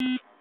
you